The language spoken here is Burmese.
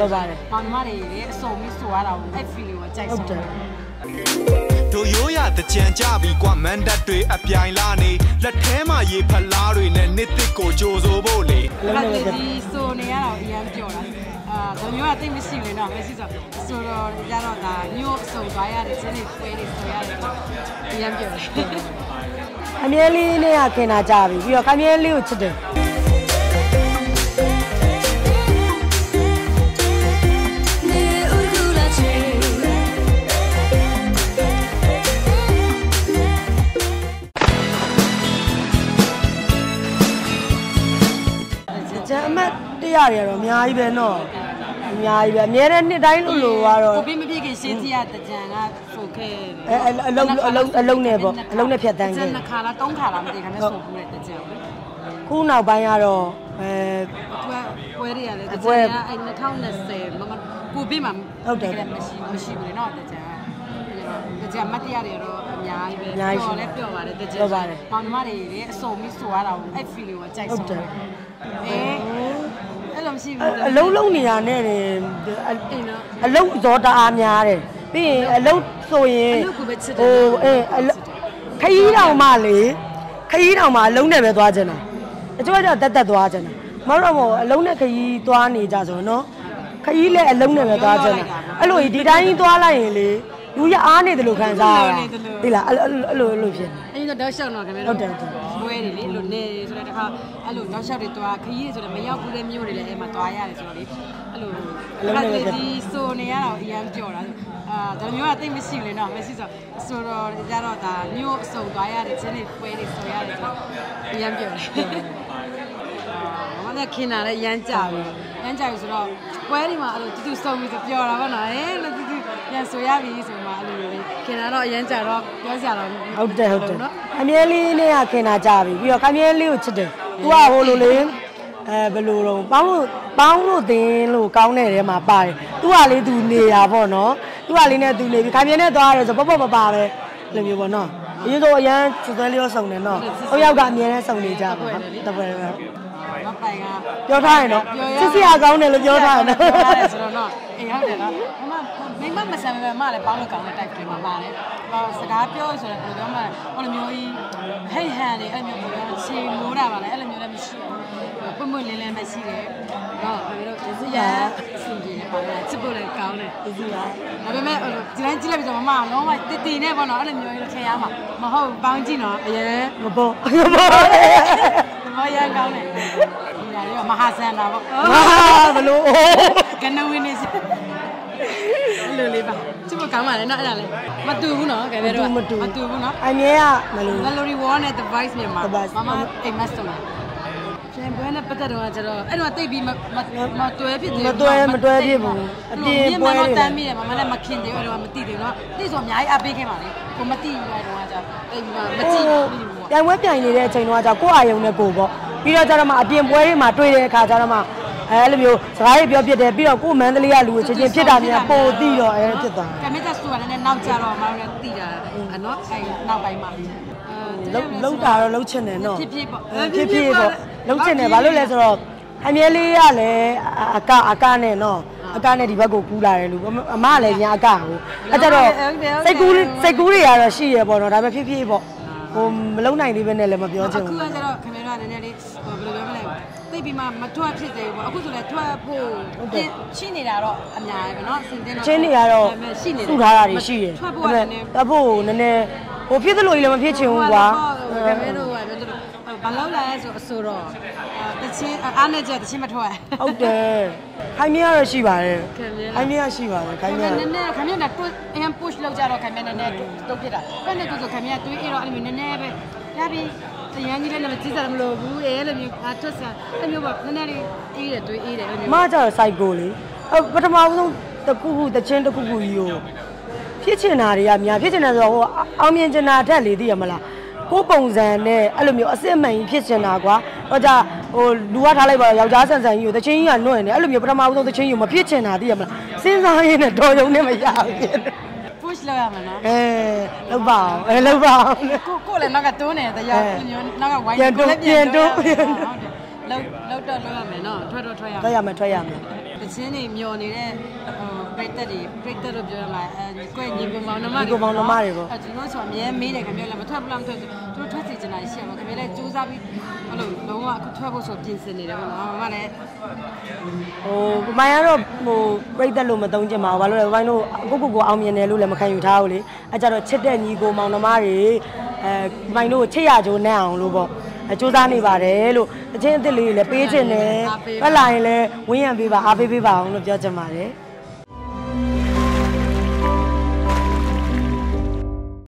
ဟုတ်ပါတယ်မောင်နှမတွေလည်းအစုံပြီးဆိုရတာကိုအဲ့ feeling ကိုကြိုက်ဟုတ်ဆုံးတယ်တို့ရိုးရတကြံကြပြီကွာမန်တပ်တွေအပြိုင်လာနေလက်ထဲမှာရေဖလားတွေနဲ့နှစ်တစ်ကိုကြိုဆိုဖို့လေလုံးဘာနေလဲပဲဒီဆိုနေရတော့အရင်ပြောတာအာဒါမျိုးကတိတ်မရှိလေတော့မရှိဆိုဆိုတော့ကြတော့ဒါမျိုးအစုံသွားရတယ်စနေပွဲတွေဆိုရတယ်အရင်ပြောတယ်အမြဲလေးနဲ့ကခင်တာကြပြီပြီးတော့ခမြဲလေးကိုချစ်တယ် မတ်တရားတွေကတော့အများကြီးပဲနော်အများကြီးပဲအများတဲ့နှစ်တိုင်းလို့လို့ကတော့ကိုပြမပြည့်ခင်ရှင်းကြည့်ရတကြံကဆိုခဲ့အဲအလုံးအလုံးအလုံးနဲ့ပေါ့အလုံးနဲ့ဖြတ်တန်းတကြံခဲ့နှစ်ခါလားသုံးခါလားမသိခါနဲ့ဆိုဘူးလေတကြံကိုခုနောက်ပိုင်းကတော့အဲသူကပွဲတွေရတယ်တအကြံပွဲကအဲ2020မမ ကိုပြမှာဟုတ်တယ်မရှိမရှိဘူးလေနော်တကြံကတကြံမတ်တရားတွေတော့အများကြီးပဲအများကြီးရှိပြောလဲပြောပါတယ်တကြံပြောပါတယ်မောင်နှမတွေလည်းအစုံပြီးဆိုရတာကိုအဲ့ feeling ကိုကြိုက်ဟုတ်ဆုံးတယ်အေးအဲ့လိုမရှိဘူးအလုံးလုံးနေတာနဲ့တယ်အိမ်နော်အလုံးဇောတအားများတယ်ပြီးရင်အလုံးဆိုရင်အလုပ်ကိုပဲချစ်တယ်ဟိုအေးအလုံးခရီးတောင်မှလေခရီးတောင်မှအလုံးနဲ့ပဲသွားကြတယ်အချို့ကတက်တက်သွားကြတယ်မဟုတ်တော့မို့အလုံးနဲ့ခရီးသွားနေကြဆိုတော့နော် ခရီးလည်းအလုံးနဲ့ပဲသွားကြတယ်အဲ့လိုဒီတိုင်းကြီးသွားလိုက်ရင်လေလူရအားနေတယ်လို့ခံစားရတာဒီလားအဲ့လိုအဲ့လိုအဲ့လိုဖြစ်နေအဲ့ဒီတော့တောက်လျှောက်တော့ခင်ဗျာဟုတ်တယ်ဟုတ်တယ်မွဲတွေလေအဲ့လိုနေဆိုတော့တခါအဲ့လိုတောက်လျှောက်တွေတွားခရီးဆိုတော့မရောက်ဘူးတဲ့မြို့တွေလည်းအဲ့မှာတွားရတယ်ဆိုတော့လေအဲ့လိုဒီဆိုနေရတော့အရင်ကြော်တာအာဒါမျိုးကတိတ်မရှိဘူးလေနော်မရှိဆိုဆိုတော့ကြတော့ဒါမြို့အစုံတွားရတယ်ချင်းတွေပွဲတွေဆိုရတယ်ဆိုတော့အရင်ပြောတယ် ဟောလည်းခင်တာလည်းရမ်းကြပြီရမ်းကြပြီဆိုတော့ပွဲတွေမှာအဲ့လိုတူတူစုံပြီးဆိုပြောတာပေါ့နော်ဟဲ့လို့တူတူပြန်ဆိုရပြီဆိုမှအဲ့လိုလေခင်တာတော့အရင်ကြတော့ပြောစရာတော့ဟုတ်တယ်ဟုတ်တယ်နော်အမြဲလေးနဲ့ကခင်တာကြပြီပြီးတော့ခမြဲလေးကိုချစ်တယ်သူကဟိုလိုလေအဲဘယ်လိုတော့ပေါင်းလို့ပေါင်းလို့တင်းလို့ကောင်းတဲ့ထဲမှာပါတယ်သူကလေးသူနေတာပေါ့နော်သူကလေးနဲ့သူနေပြီခမြဲနဲ့သွားရတယ်ဆိုပေါ့ပေါ့ပပပဲလိုမျိုးပေါ့နော်အရင်တော့အရန်စသွဲလေးရောစုံတယ်နော်ဟိုယောက်ကအမြဲတမ်းစုံနေကြပါဟုတ်တပည့်ပဲ မပိုင်ကပြောထားရင်နော်စစ်စစ်အကောင်းတယ်လို့ပြောထားရင်နော်ပြောရတယ်ဆိုတော့နော်အေးဟုတ်တယ်နော်မမမိမမဆန်ပဲမလည်းပေါင်းလို့ကောင်းတဲ့ type တွေမှာပါတယ်ဟောစကားပြောဆိုတော့ဘယ်လိုပြောမလဲဟိုလိုမျိုးကြီးဟိတ်ဟန်နေအဲ့မျိုးပြောချေမိုးတာပါလေအဲ့လိုမျိုးလည်းမရှိဘူးပွင့်ပွင့်လင်းလင်းပဲရှိတယ်နော်ဘယ်လိုဒီစရာအဆင်ပြေတယ်ပါလေချစ်ဖို့လည်းကောင်းတယ်ဒီစီကဒါပေမဲ့ဒီတိုင်းကြည့်လိုက်ပြီးတော့မမလုံးဝတည်တည်နဲ့ပေါ့နော်အဲ့လိုမျိုးကြီးထင်ရမှာမဟုတ်ပေါင်းကြည့်နော်အရင်မပေါ်မပေါ် မရကောင်းတယ်ဒီလာရောမဟာဆန်တာပေါ့ဟာဘလို့ကနဝင်းနေစလိုလေးပါချစ်ဖို့ကောင်းပါလေနော်အဲ့ဒါလေမတူဘူးနော်ကဲပဲတော့မတူဘူးနော်အမြဲကမလို့ Gallery Wall နဲ့ The Voice မြန်မာ The Voice မမအိမ်မက်ဆုံးပြန်ပွဲနဲ့ပတ်သက်တော့ကျတော့အဲ့တော့တိတ်ပြီးမမတွဲဖြစ်သေးမတွဲမတွဲဖြစ်ဘူးအပြင်ပွဲတွေတမ်းမိတယ်မမလည်းမခင်သေးဘူးအဲ့တော့မသိသေးဘူးနော်တိဆိုအများကြီးအားပေးခဲ့ပါလေကိုမသိဘူးအဲ့တော့ကျတိတ်ပြီးမှမကြည့်ဘူး ပြိုင်ပွဲပြိုင်နေတဲ့အချိန်တော့ကြာကိုယ့်အာယုံနဲ့ကိုယ်ပေါ့ပြီးတော့ကျတော့မှအပြင်ပွဲတွေမှာတွေ့တဲ့အခါကျတော့မှအဲအဲ့လိုမျိုးစကားတွေပြောပြတယ်ပြီးတော့ကိုယ်မန္တလေးကလူကိုချင်းချင်းဖြစ်တာများပိုသိတော့အဲဖြစ်သွားကမစ်တာစူကလည်းနောက်ကြတော့မတို့လည်းသိတာအနော်အဲ့နောက်ပိုင်းမှာလုံးလုံးတာတော့လုံးချင်တယ်နော်ဖြစ်ဖြစ်ပေါ့ဖြစ်ဖြစ်ပေါ့လုံးချင်တယ်ဘာလို့လဲဆိုတော့အမြဲလေးကလည်းအကအကနဲ့နော်အကနဲ့ဒီဘက်ကိုကူးလာတယ်လူအမကလည်းညာအကကိုအဲကြတော့စိတ်ကူးစိတ်ကူးတွေကတော့ရှိရပေါ့နော်ဒါပေမဲ့ဖြစ်ဖြစ်ပေါ့ ဟိုမလုံးနိုင်သေးပဲနဲ့လည်းမပြောချင် အခု ဘူး ကကျတော့ခင်ဗျားတို့ကနည်းနည်းလေးဟိုဘယ်လိုပြောမလဲသိပြီးမှမထွက်ဖြစ်သေးဘူးပေါ့အခုဆိုလည်းထွက်ဖို့ရှိနေတာတော့အများပဲเนาะစင်တင်တော့ ချင်းတွေကတော့ ရှိနေ စုထားတာတွေရှိတယ် ထွက်ဖို့ကလည်းနည်း တဖို့နည်းနည်းဟိုဖြစ်သလိုကြီးလည်းမဖြစ်ချင်ဘူးကွာ ခင်ဗျားတို့က ပြောသလိုဘာလို့လဲဆိုအဆိုတော့တချင်းအားနဲ့ချက်တချင်းမထွက်ဟုတ်တယ်ခိုင်မြကတော့ရှိပါတယ်ခင်ဗျာခိုင်မြကရှိပါတယ်ခိုင်မြခင်ဗျာနည်းနည်းခင်ဗျာနဲ့တွအရင် push လောက်ကြတော့ခင်ဗျာနည်းနည်းတုတ်ဖြစ်တာခင်ဗျာကိုဆိုခင်ဗျာတွေးအဲ့တော့အဲ့လိုမျိုးနည်းနည်းပဲဒါပြီးတရန်ကြီးလည်းမကြည့်စားမလို့ဘူးအဲ့လိုမျိုးအထွက်စားအဲ့မျိုးပေါ့နည်းနည်းလေးအေးတယ်တွေးအေးတယ်အဲ့လိုမမျိုးကျတော့ cycle လေအပထမဆုံးတစ်ခုခုတစ်ချင်းတစ်ခုခုကြီးကိုဖြစ်ချင်တာတွေကများဖြစ်ချင်တယ်ဆိုတော့ဟိုအောင်မြင်ချင်တာအထက်လေသိရမလား ကိုယ်ပုံစံနဲ့အဲ့လိုမျိုးအစစ်အမှန်ကြီးဖြစ်ချင်တာကွာတော့ကြဟိုလူကထားလိုက်ပါတော့ယောက်ျားဆန်ဆန်ကြီးကိုတချင်းကြီးကနှွှဲနေအဲ့လိုမျိုးပထမဆုံးတချင်းကြီးကိုမဖြစ်ချင်တာသိရမလားစဉ်းစားရင်းနဲ့တော်ရုံနဲ့မရဘူးဖြစ်နေ push လောက်ရမှာနော်အဲလောက်ပါအောင်အဲလောက်ပါအောင်ကိုကိုလည်းနောက်ကတွန်းနေတယ်တရားအဲ့လိုမျိုးနောက်ကဝိုင်းပြန်တွန်းပြန်တွန်းဟုတ်တယ်လောက်လောက်တော့လောက်ရမယ်နော်ထွက်တော့ထွက်ရမယ်ထွက်ရမယ်ထွက်ရမယ် တချင်းတွေမျောနေတဲ့ဟိုပြိတက်တွေပြိတက်လို့ပြောရမှာအဲကိုယ့်ညီကောင်မောင်နှမတွေအဲကျွန်တော်ဆိုအမြဲမေးတယ်ခင်ဗျလည်းမထွက်ဘူးလားမထွက်ဘူးသူထွက်စီချင်တာရှိရမှာခင်ဗျလည်းစူးစမ်းပြီးအဲ့လိုလုံးဝအခုထွက်ဖို့ဆိုပြင်ဆင်နေတယ်ပေါ့နော်မမလည်းဟိုပမိုင်းကတော့ဟိုပြိသက်လို့မသုံးချင်ပါဘူးဘာလို့လဲပမိုင်းတို့ကိုကိုကိုအောင်မြင်တယ်လို့လည်းမခံယူထားဘူးလေအဲကြတော့ချစ်တဲ့ညီကိုမောင်နှမတွေအဲပမိုင်းတို့ချစ်ရကြိုးနဲ့အောင်လို့ပေါ့အ စူးစမ်းနေပါတယ်လို့အချင်းအစ်စ်လေးတွေလည်းပေးချင်တယ်ပတ်လာရင်လည်းဝင်းရံပေးပါအားပေးပေးပါအောင်လို့ပြောချင်ပါတယ်